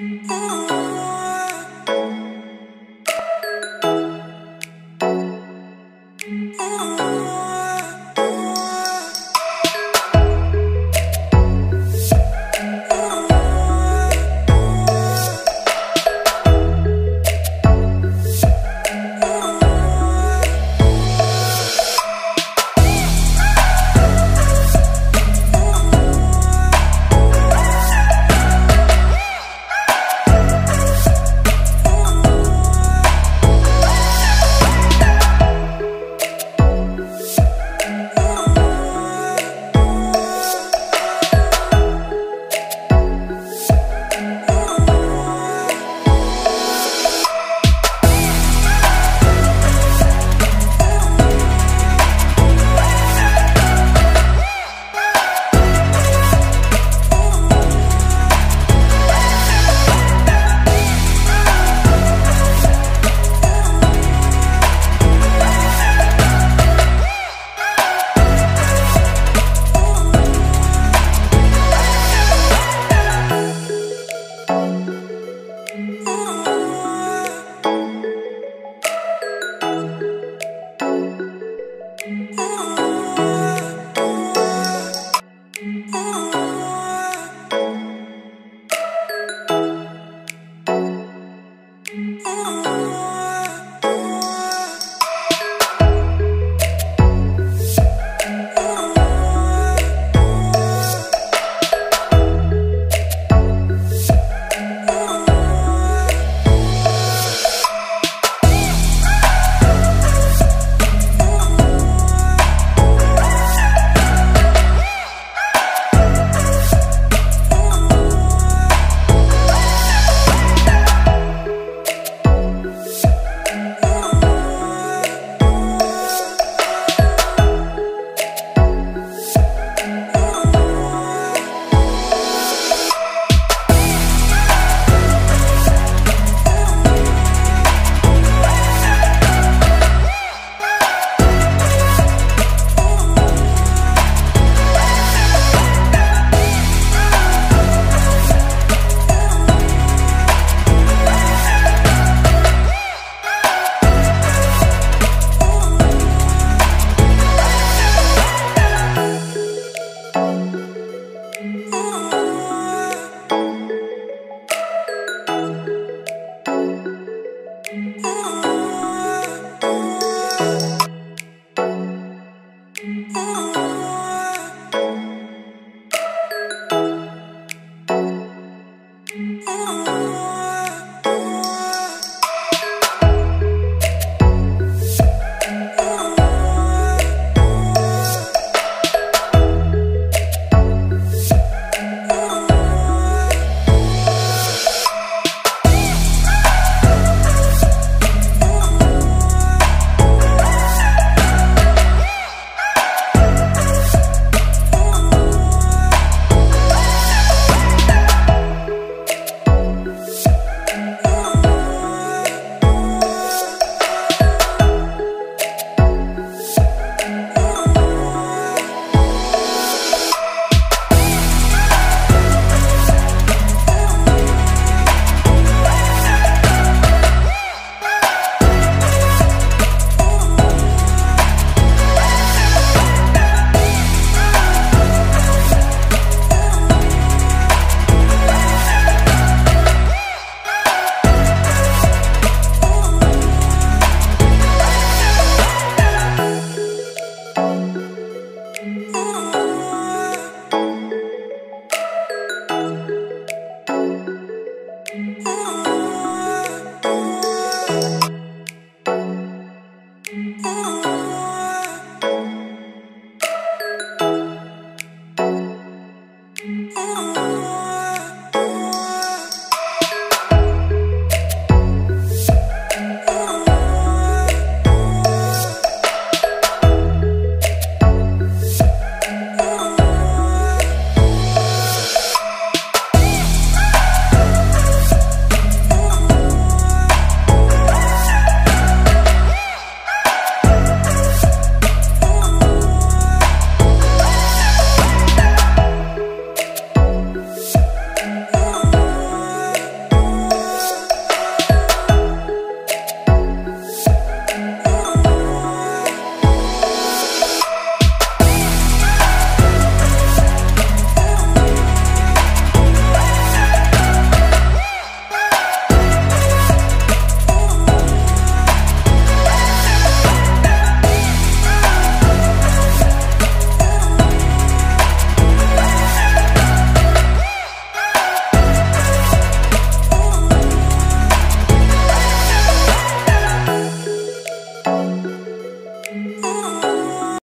Oh. Oh. Ooh.